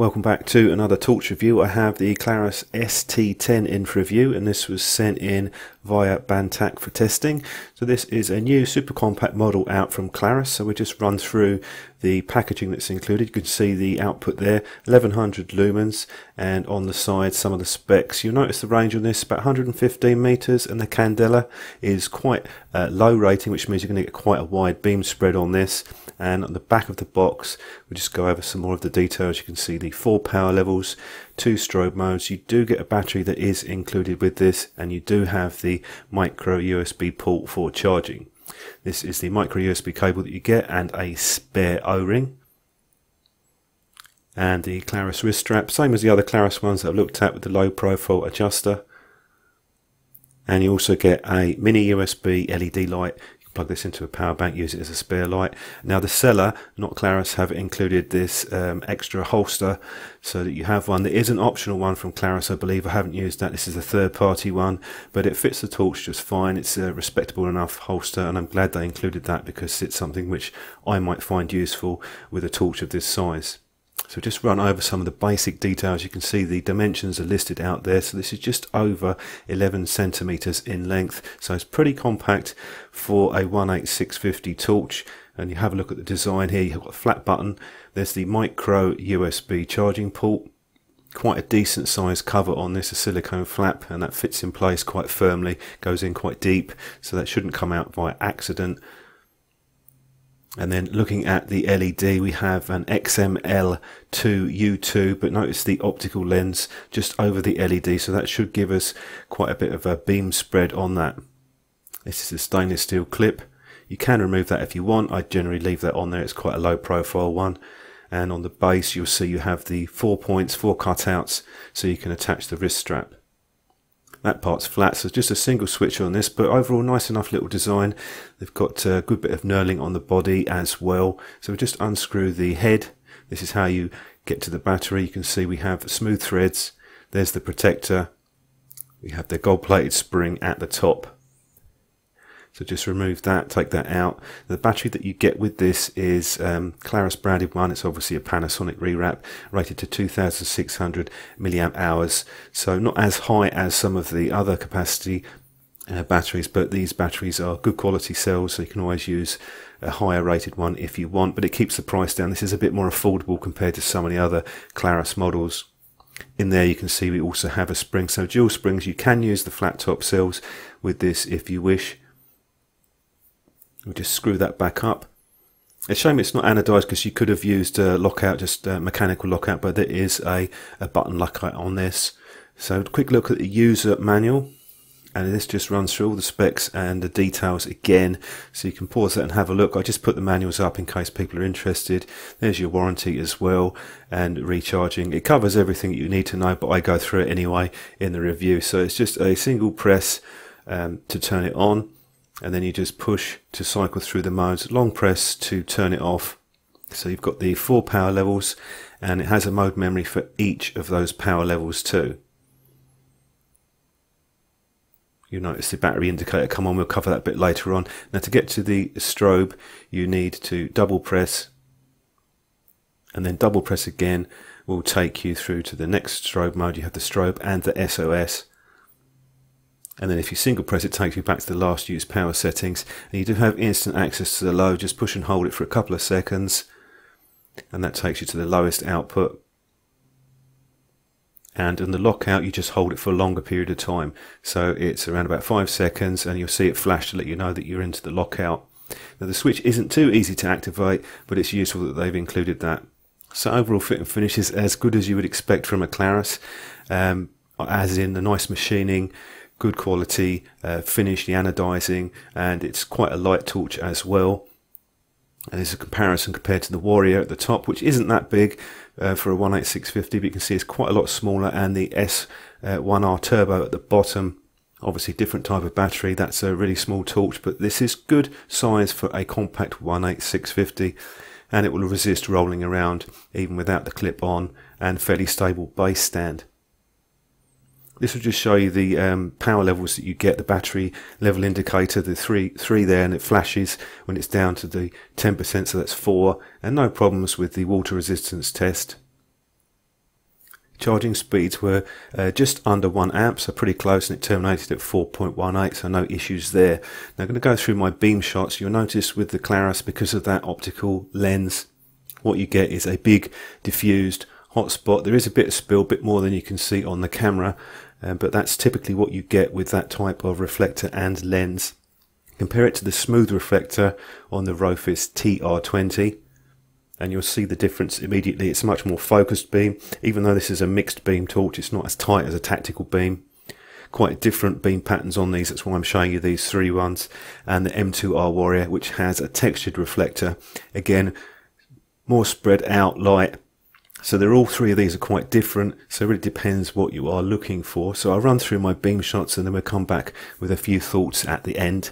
Welcome back to another torch review. I have the Klarus ST10 in for review and this was sent in via Bantac for testing. So this is a new super compact model out from Klarus. So we just run through the packaging that's included. You can see the output there, 1100 lumens and on the side some of the specs. You'll notice the range on this about 115 meters and the candela is quite uh, low rating which means you're going to get quite a wide beam spread on this and on the back of the box we just go over some more of the details. You can see the four power levels, two strobe modes. You do get a battery that is included with this and you do have the micro USB port for charging. This is the micro USB cable that you get and a spare O-ring. And the Klarus wrist strap, same as the other Klarus ones that I've looked at with the low profile adjuster. And you also get a mini USB LED light plug this into a power bank, use it as a spare light. Now the seller, not Klarus, have included this um, extra holster so that you have one. There is an optional one from Klarus, I believe. I haven't used that. This is a third party one, but it fits the torch just fine. It's a respectable enough holster and I'm glad they included that because it's something which I might find useful with a torch of this size. So just run over some of the basic details. You can see the dimensions are listed out there. So this is just over 11 centimeters in length. So it's pretty compact for a 18650 torch. And you have a look at the design here. You've got a flat button. There's the micro USB charging port. Quite a decent size cover on this, a silicone flap, and that fits in place quite firmly, goes in quite deep, so that shouldn't come out by accident. And then looking at the LED, we have an XML2U2, but notice the optical lens just over the LED, so that should give us quite a bit of a beam spread on that. This is a stainless steel clip. You can remove that if you want. I generally leave that on there. It's quite a low profile one. And on the base, you'll see you have the four points, four cutouts, so you can attach the wrist strap. That part's flat, so just a single switch on this, but overall nice enough little design. They've got a good bit of knurling on the body as well. So we just unscrew the head. This is how you get to the battery. You can see we have smooth threads. There's the protector. We have the gold plated spring at the top. So just remove that, take that out. The battery that you get with this is um, Klarus branded one. It's obviously a Panasonic rewrap, rated to 2,600 milliamp hours. So not as high as some of the other capacity uh, batteries, but these batteries are good quality cells, so you can always use a higher rated one if you want, but it keeps the price down. This is a bit more affordable compared to some of the other Klarus models. In there you can see we also have a spring, so dual springs. You can use the flat top cells with this if you wish. We just screw that back up. It's a shame it's not anodized because you could have used a lockout, just a mechanical lockout, but there is a, a button lockout on this. So a quick look at the user manual and this just runs through all the specs and the details again. So you can pause that and have a look. I just put the manuals up in case people are interested. There's your warranty as well and recharging. It covers everything you need to know but I go through it anyway in the review. So it's just a single press um, to turn it on and then you just push to cycle through the modes, long press to turn it off. So you've got the four power levels and it has a mode memory for each of those power levels too. You'll notice the battery indicator come on, we'll cover that a bit later on. Now to get to the strobe, you need to double press and then double press again will take you through to the next strobe mode. You have the strobe and the SOS and then if you single press it takes you back to the last used power settings. And you do have instant access to the low. Just push and hold it for a couple of seconds. And that takes you to the lowest output. And in the lockout you just hold it for a longer period of time. So it's around about five seconds and you'll see it flash to let you know that you're into the lockout. Now the switch isn't too easy to activate but it's useful that they've included that. So overall fit and finish is as good as you would expect from a Klarus um, as in the nice machining good quality uh, finish, the anodizing, and it's quite a light torch as well. And there's a comparison compared to the Warrior at the top, which isn't that big uh, for a 18650, but you can see it's quite a lot smaller, and the S1R uh, Turbo at the bottom. Obviously, different type of battery. That's a really small torch, but this is good size for a compact 18650 and it will resist rolling around even without the clip on and fairly stable base stand. This will just show you the um, power levels that you get, the battery level indicator, the three, three there, and it flashes when it's down to the 10%, so that's four, and no problems with the water resistance test. charging speeds were uh, just under 1 amp, so pretty close, and it terminated at 4.18, so no issues there. Now I'm going to go through my beam shots. You'll notice with the Klarus, because of that optical lens, what you get is a big diffused hot spot. There is a bit of spill, a bit more than you can see on the camera, uh, but that's typically what you get with that type of reflector and lens. Compare it to the smooth reflector on the Rofis TR20 and you'll see the difference immediately. It's a much more focused beam. Even though this is a mixed beam torch, it's not as tight as a tactical beam. Quite different beam patterns on these. That's why I'm showing you these three ones. And the M2R Warrior, which has a textured reflector. Again, more spread out light. So they're all three of these are quite different. So it really depends what you are looking for. So I'll run through my beam shots and then we'll come back with a few thoughts at the end.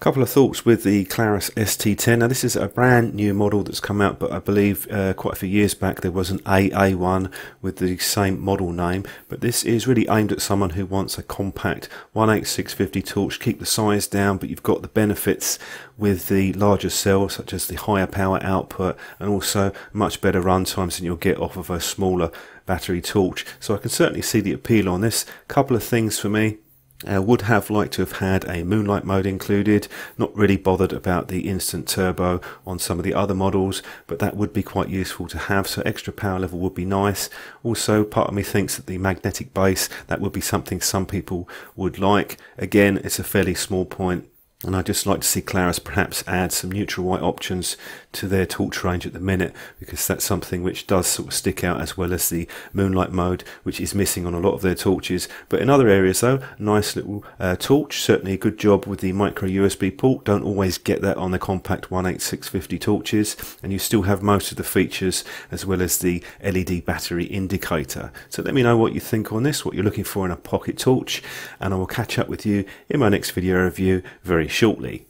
Couple of thoughts with the Klarus ST10. Now, this is a brand new model that's come out, but I believe uh, quite a few years back there was an AA one with the same model name. But this is really aimed at someone who wants a compact 18650 torch, keep the size down, but you've got the benefits with the larger cell, such as the higher power output, and also much better run times than you'll get off of a smaller battery torch. So I can certainly see the appeal on this. Couple of things for me. Uh, would have liked to have had a moonlight mode included. Not really bothered about the instant turbo on some of the other models, but that would be quite useful to have. So extra power level would be nice. Also, part of me thinks that the magnetic base that would be something some people would like. Again, it's a fairly small point. And I'd just like to see Klarus perhaps add some neutral white options to their torch range at the minute because that's something which does sort of stick out as well as the moonlight mode which is missing on a lot of their torches. But in other areas though, nice little uh, torch, certainly a good job with the micro USB port. Don't always get that on the compact 18650 torches and you still have most of the features as well as the LED battery indicator. So let me know what you think on this, what you're looking for in a pocket torch and I will catch up with you in my next video review very shortly.